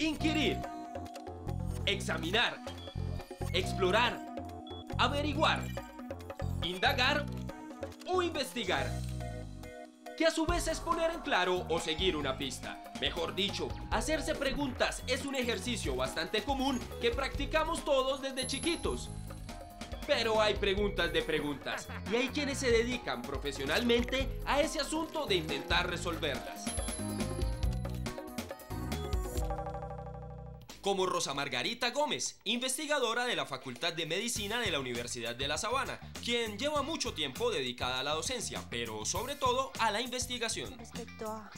Inquirir. Examinar. Explorar. Averiguar. Indagar o investigar. Que a su vez es poner en claro o seguir una pista. Mejor dicho, hacerse preguntas es un ejercicio bastante común que practicamos todos desde chiquitos. Pero hay preguntas de preguntas y hay quienes se dedican profesionalmente a ese asunto de intentar resolverlas. Como Rosa Margarita Gómez, investigadora de la Facultad de Medicina de la Universidad de La Sabana, quien lleva mucho tiempo dedicada a la docencia, pero sobre todo a la investigación. Respecto a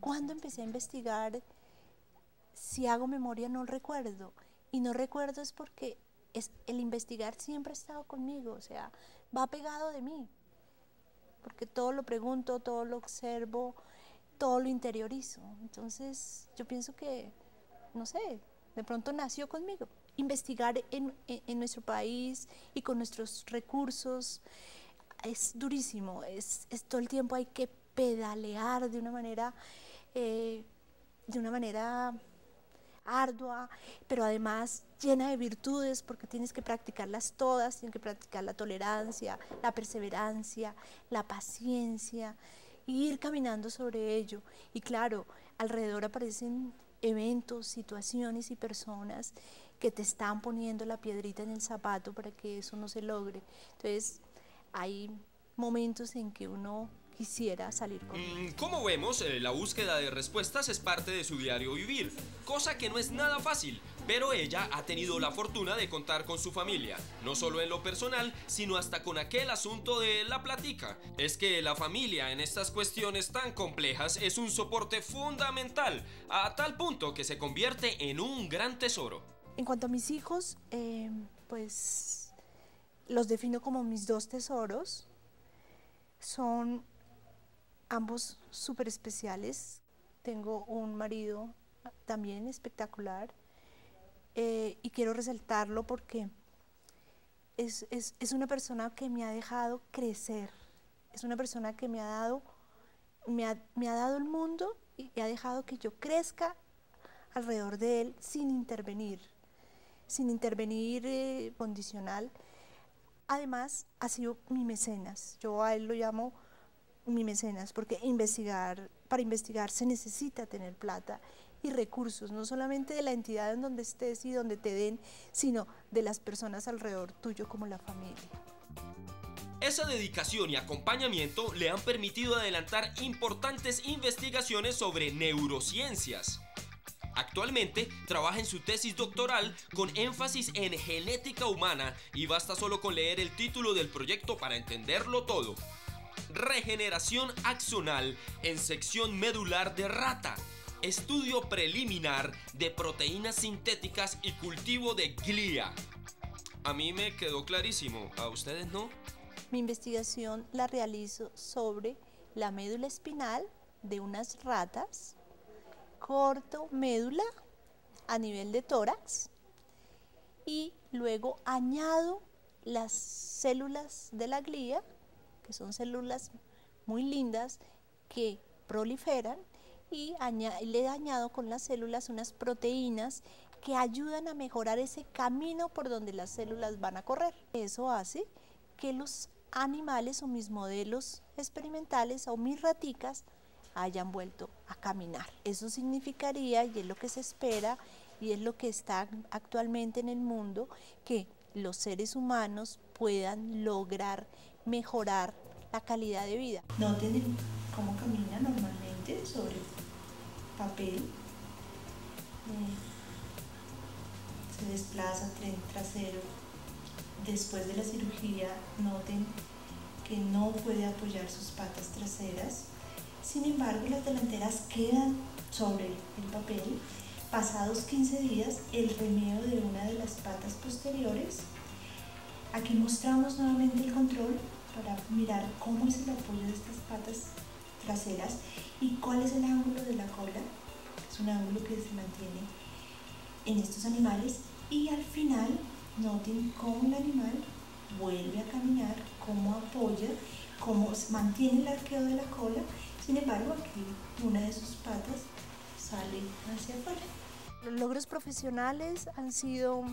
cuando empecé a investigar, si hago memoria no recuerdo. Y no recuerdo es porque es, el investigar siempre ha estado conmigo, o sea, va pegado de mí. Porque todo lo pregunto, todo lo observo, todo lo interiorizo. Entonces, yo pienso que, no sé, de pronto nació conmigo. Investigar en, nuestro país y con nuestros recursos es durísimo, es, es todo el tiempo hay que pedalear de una manera, eh, de una manera ardua, pero además llena de virtudes porque tienes que practicarlas todas, tienes que practicar la tolerancia, la perseverancia, la paciencia, ir caminando sobre ello. Y claro, alrededor aparecen eventos, situaciones y personas que te están poniendo la piedrita en el zapato para que eso no se logre. Entonces, hay momentos en que uno quisiera salir con mm, Como vemos, eh, la búsqueda de respuestas es parte de su diario vivir, cosa que no es nada fácil, pero ella ha tenido la fortuna de contar con su familia, no solo en lo personal, sino hasta con aquel asunto de la platica. Es que la familia en estas cuestiones tan complejas es un soporte fundamental, a tal punto que se convierte en un gran tesoro. En cuanto a mis hijos, eh, pues los defino como mis dos tesoros. Son ambos súper especiales. Tengo un marido también espectacular eh, y quiero resaltarlo porque es, una persona que me ha dejado crecer, es una persona que me ha dado, me ha, dado el mundo y ha dejado que yo crezca alrededor de él sin intervenir, sin intervenir eh, condicional. Además, ha sido mi mecenas. Yo a él lo llamo mi mecenas, porque investigar, para investigar se necesita tener plata y recursos, no solamente de la entidad en donde estés y donde te den, sino de las personas alrededor tuyo como la familia. Esa dedicación y acompañamiento le han permitido adelantar importantes investigaciones sobre neurociencias. Actualmente trabaja en su tesis doctoral con énfasis en genética humana y basta solo con leer el título del proyecto para entenderlo todo regeneración axonal en sección medular de rata, estudio preliminar de proteínas sintéticas y cultivo de glía. A mí me quedó clarísimo, ¿a ustedes no? Mi investigación la realizo sobre la médula espinal de unas ratas, corto médula a nivel de tórax y luego añado las células de la glía que son células muy lindas que proliferan y le he con las células unas proteínas que ayudan a mejorar ese camino por donde las células van a correr. Eso hace que los animales o mis modelos experimentales o mis raticas hayan vuelto a caminar. Eso significaría, y es lo que se espera, y es lo que está actualmente en el mundo, que los seres humanos puedan lograr mejorar la calidad de vida. Noten cómo camina normalmente sobre papel. Eh, se desplaza tren trasero. Después de la cirugía, noten que no puede apoyar sus patas traseras. Sin embargo, las delanteras quedan sobre el papel. Pasados 15 días, el remeo de una de las patas posteriores Aquí mostramos nuevamente el control para mirar cómo es el apoyo de estas patas traseras y cuál es el ángulo de la cola. Es un ángulo que se mantiene en estos animales y al final noten cómo el animal vuelve a caminar, cómo apoya, cómo mantiene el arqueo de la cola. Sin embargo, aquí una de sus patas sale hacia afuera. Los logros profesionales han sido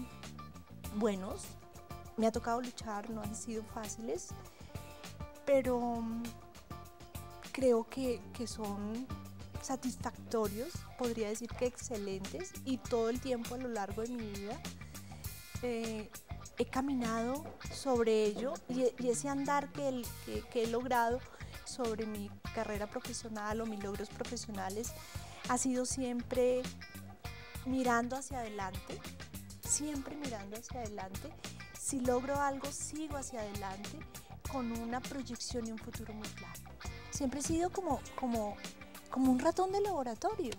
buenos, me ha tocado luchar, no han sido fáciles, pero mm, creo que, que son satisfactorios, podría decir que excelentes, y todo el tiempo a lo largo de mi vida eh, he caminado sobre ello y, y ese andar que, el- que he logrado sobre mi carrera profesional o mis logros profesionales ha sido siempre mirando hacia adelante, siempre mirando hacia adelante. Si logro algo, sigo hacia adelante con una proyección y un futuro muy claro. Siempre he sido como, como, como un ratón de laboratorio.